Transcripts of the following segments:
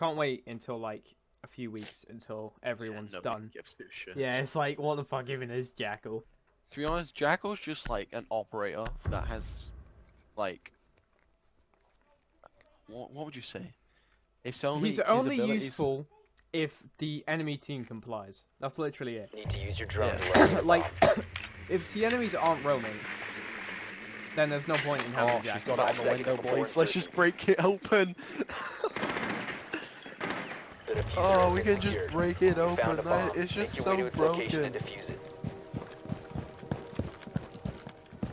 can't wait until like a few weeks until everyone's nobody done. gives a shit. Yeah, it's like what the fuck even is Jackal? To be honest, Jackal's just like an operator that has, like, what, what would you say? It's only He's only abilities- useful if the enemy team complies. That's literally it. Need to use your drone Yeah. to locate a like, if the enemies aren't roaming, then there's no point in oh, having Oh, she's Jackal. got it on the window, boys. Let's just break it open. The diffuser oh, we been can just break it open. found That- It's just Make your way so to its location and broken.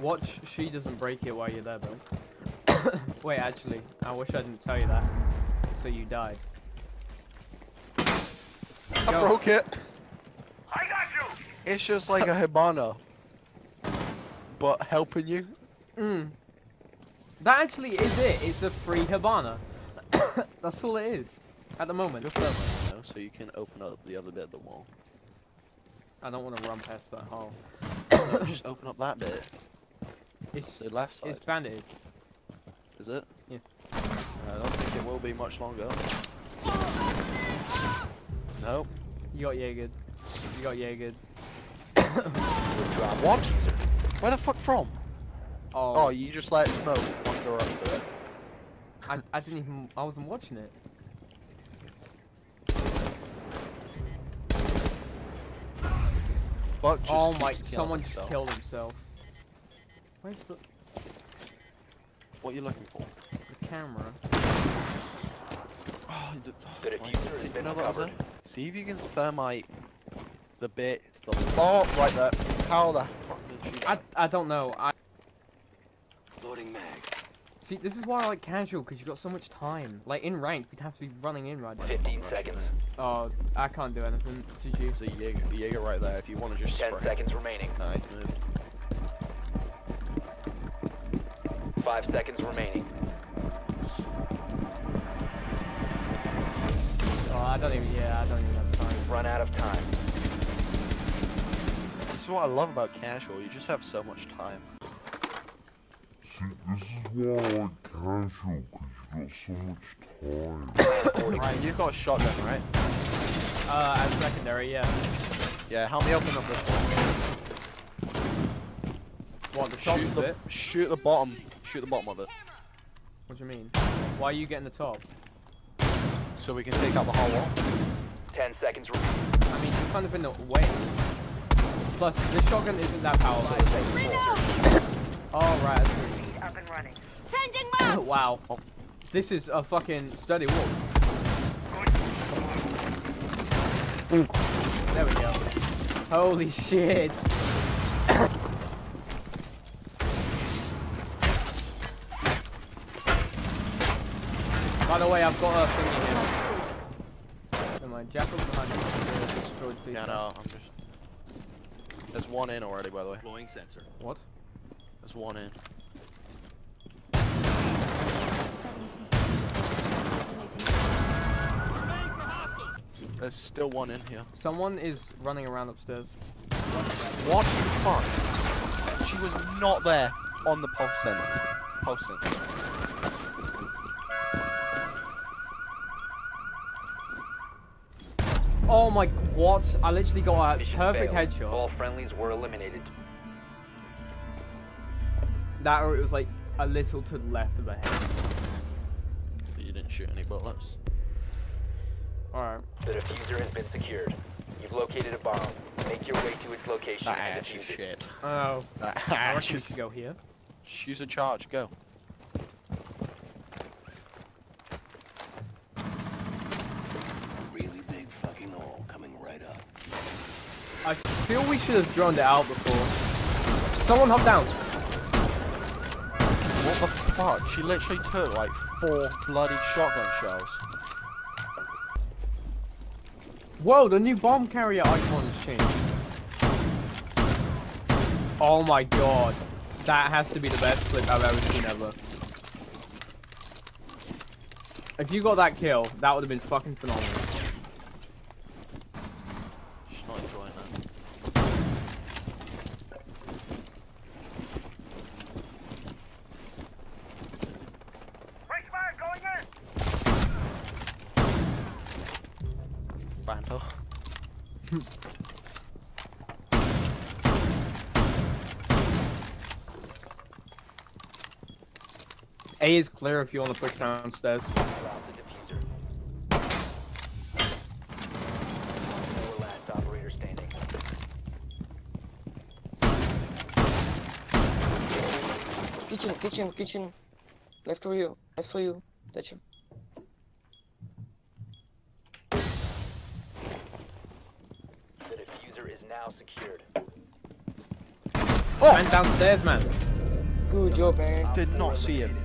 Watch she doesn't break it while you're there, though. Wait, actually, I wish I didn't tell you that. So you died. I Go. broke it. I got you. It's just like a Hibana, but helping you. Mm. That actually is it. It's a free Hibana. That's all it is. At the moment. Just that way, you know, so you can open up the other bit of the wall. I don't want to run past that hole. No, just open up that bit. It's The left side. it's banded. Is it? Yeah. I don't think it will be much longer. Nope. You got Jaegered. You got Jaegered. What? Where the fuck from? Oh, Oh, you just let smoke wander up to it. I, I didn't even. I wasn't watching it. Fuck just oh my! Someone just himself. killed himself. Where's the, What are you looking for? the camera? Oh, the, The diffuser has you been know what I was recovered. See if you can thermite the bit. The oh, right there. How the fuck did she? I I don't know. I Loading mag. see. This is why I like casual because you've got so much time. Like in rank, you'd have to be running in right now. 15 seconds. Oh, I can't do anything. GG. There's a Jaeger, Jaeger right there. If you want to just 10 spray. seconds remaining. Nice move. 5 seconds remaining. Oh, I don't even. Yeah, I don't even have time. Run out of time. This is what I love about casual. You just have so much time. See, this is why I like casual, because you got so much time. Ryan, you've got a shotgun, right? Uh, as secondary, yeah. Yeah, help me open up this one. What the top Shoot the, shoot the bottom. Shoot the bottom of it. What do you mean? Why are you getting the top? So we can take out the whole wall. 10 seconds. I mean, you're kind of in the way. Plus, this shotgun isn't that powerful. 5 seconds. Oh, right. I see. Up and running. Changing maps! wow. This is a fucking sturdy wall. There we go. Holy shit. By the way, I've got a thingy here. Watch this. Never mind, Jackal's behind me. Destroyed Yeah, speaker. no, I'm just. There's one in already, by the way. Blowing sensor. What? There's one in. There's still one in here. Someone is running around upstairs. What the fuck? She was not there on the pulse center. Pulse center. Oh my, what? I literally got a Mission perfect failed. headshot. All friendlies were eliminated. That or it was like a little to the left of the head. But you didn't shoot any bullets. Alright. The diffuser has been secured. You've located a bomb. Make your way to its location That and ash is defuse it. shit. Oh. That I ash reckon we is... should go here. Use a charge, go. Really big fucking hole coming right up. I feel we should have droned it out before. Someone hop down. What the fuck? She literally took like four bloody shotgun shells. Whoa, the new bomb carrier icon has changed. Oh my god. That has to be the best clip I've ever seen ever. If you got that kill, that would have been fucking phenomenal. She's not enjoying that. Toronto. A is clear if you want to push downstairs. Drop the diffuser. Four last operator standing. Kitchen, kitchen, kitchen. Left for you. Left for you. Touch him. The diffuser is now secured. Oh! Man downstairs, man. Good job, man. Did not see him.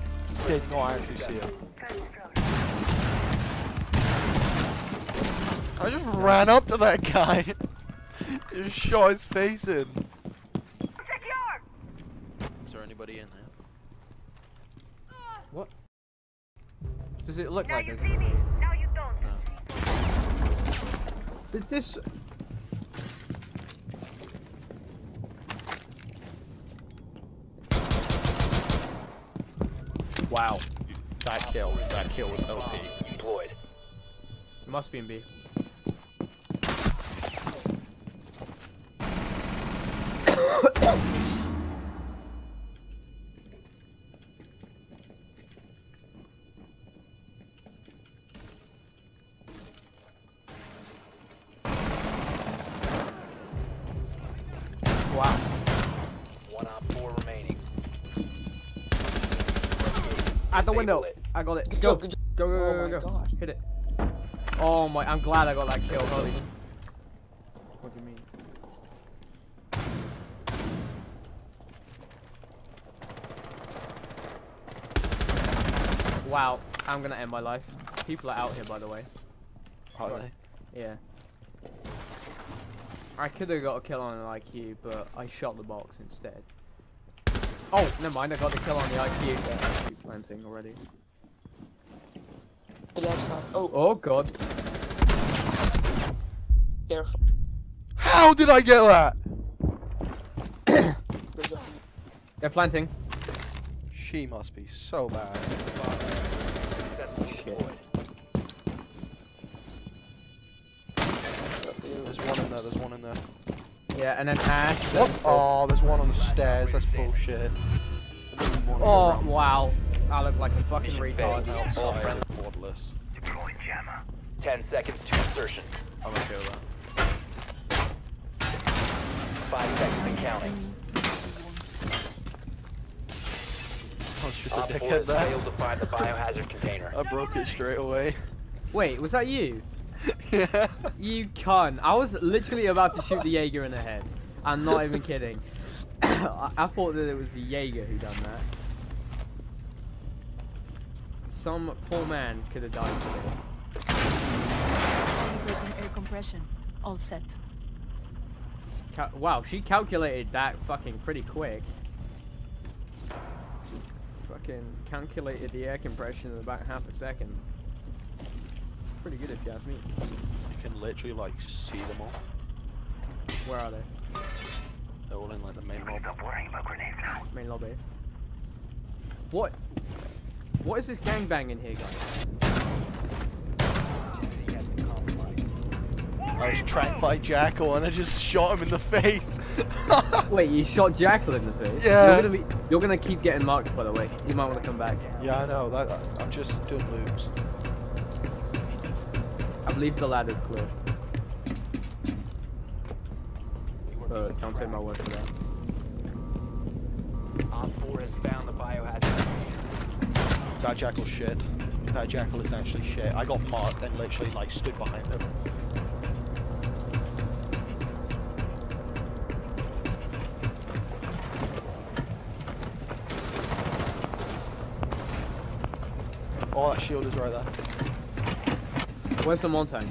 Did not actually see him. I just ran up to that guy. just shot his face in. Is there anybody in there? What? Does it look like there's Now you don't. Did this? Wow, That kill. That kill was OP. Deployed. it must be in B. At the window. it. I got it. Good Go. job, good Go, go, Oh go, go, go. gosh. Hit it. Oh my, I'm glad I got that kill, Holy. What do you mean? Wow, I'm gonna end my life. People are out here, by the way. Are they? Yeah. I could have got a kill on an IQ, but I shot the box instead. Oh, never mind, I got the kill on the IQ. IQ planting already. The left. Oh, Oh god. careful. How did I get that? They're planting. She must be so bad. Successfully Shit. deployed. There's one in there. There's one in there. Yeah, and then Ash. What? Oh, there's one on the stairs. That's bullshit. There's one here Oh, wow. I look like a fucking Mission retard. failed. outside. Cordless. Ten seconds to insertion. I'm okay with that. Five seconds and counting. I was just a Op four dickhead has there. failed to find the biohazard container. I broke it straight away. Wait, was that you? Yeah. You cunt. I was literally about to shoot the Jaeger in the head. I'm not even kidding. I, I thought that it was the Jaeger who done that. Some poor man could have died today. Activating air compression. All set. Cal- wow, she calculated that fucking pretty quick. Fucking calculated the air compression in about half a second. Pretty good if you ask me. You can literally like see them all. Where are they? They're all in like the main lobby. Main lobby. What? What is this gangbang in here, guys? I was tracked by Jackal and I just shot him in the face. Wait, you shot Jackal in the face? Yeah. You're gonna, be, you're gonna keep getting marked, by the way. You might want to come back. yeah, I know. That, I'm just doing loops. I believe the ladder's clear. But don't take my word for that. Op four has found the biohazard. That Jackal's shit. That Jackal is actually shit. I got marked and literally like stood behind him. Oh, that shield is right there. Where's the montagne?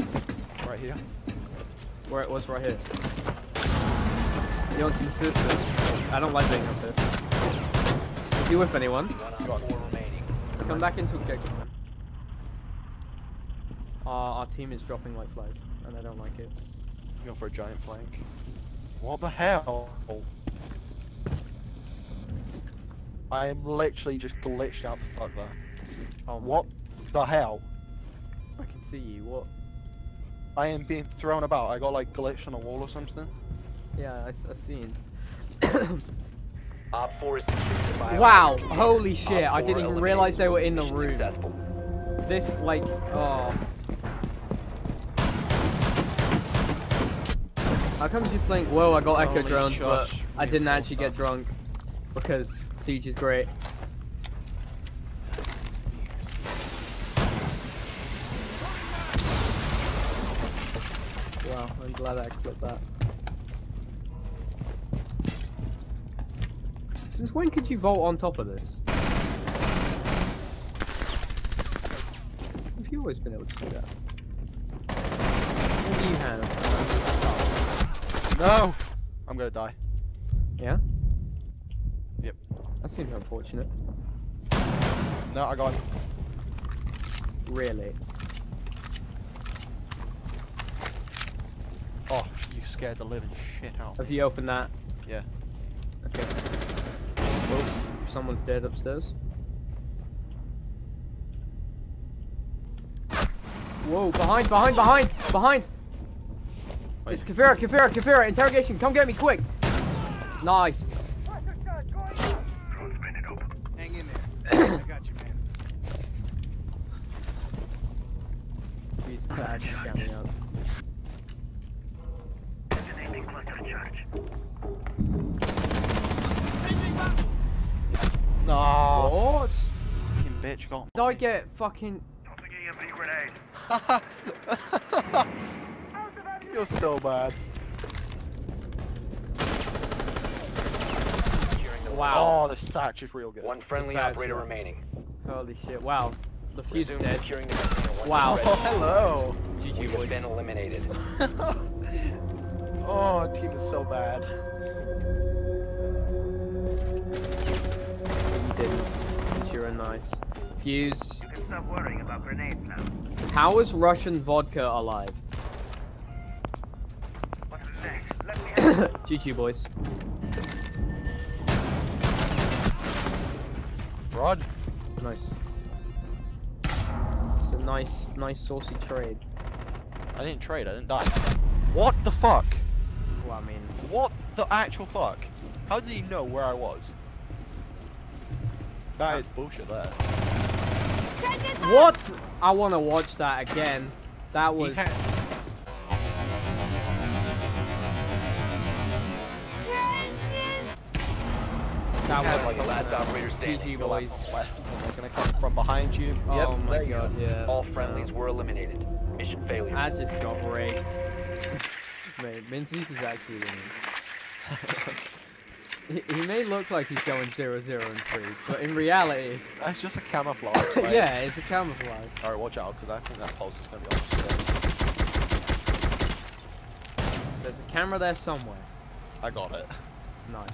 Right here. Where it was right here. You want some assistance? I don't like being up here. If you with anyone, come back into get. Uh, our team is dropping like flies, and I don't like it. Going for a giant flank. What the hell? I am literally just glitched out the fuck there. Oh, What the hell? I see you. What? I am being thrown about. I got like glitched on a wall or something. Yeah, I seen. Op 4 is secured the bio- Wow, holy shit, I didn't even realize they were in the Mission room. successful. This, like, oh. How come you playing? Whoa, I got Echo Holy Drone, but I didn't actually get drunk because Siege is great. Glad I clipped that. Since when could you vault on top of this? Have you always been able to do that? Maybe you have. No! I'm gonna die. Yeah? Yep. That seems unfortunate. No, I got him. Really? Oh, you scared the living shit out. Have you opened that? Yeah. Okay. Oh, someone's dead upstairs. Whoa, behind, behind, behind, behind! It's Caveira, Caveira, Caveira, interrogation, come get me quick! Nice. Hang in there. I got you, man. Jesus, that actually got me up. Bitch got Did I get fucking... You're so bad. Wow. Oh, the stack is real good. One friendly Facts, operator yeah. remaining. Holy shit, wow. The Fuze is dead. the Wow. Oh, ready. hello! We GG have boys. been eliminated. oh, team is so bad. You didn't. You're nice. Fuse. You can stop worrying about grenades now. How is Russian vodka alive? What's next? Let me have GG boys. Rod? Nice. It's a nice, nice saucy trade. I didn't trade, I didn't die. What the fuck? Well, I mean, What the actual fuck? How did he know where I was? That is bullshit there. What? I want to watch that again. That was. That was like The last operator GG standing. boys. They're gonna come from behind you. Oh yep, my there you god, go. yeah. All friendlies were eliminated. Mission failure. I just got raked. Mate, Menzies is actually winning. he, he may look like he's going 0 0 and 3, but in reality, That's just a camouflage. right? yeah, it's a camouflage. Alright, watch out, because I think that pulse is gonna be on the. There's a camera there somewhere. I got it. Nice.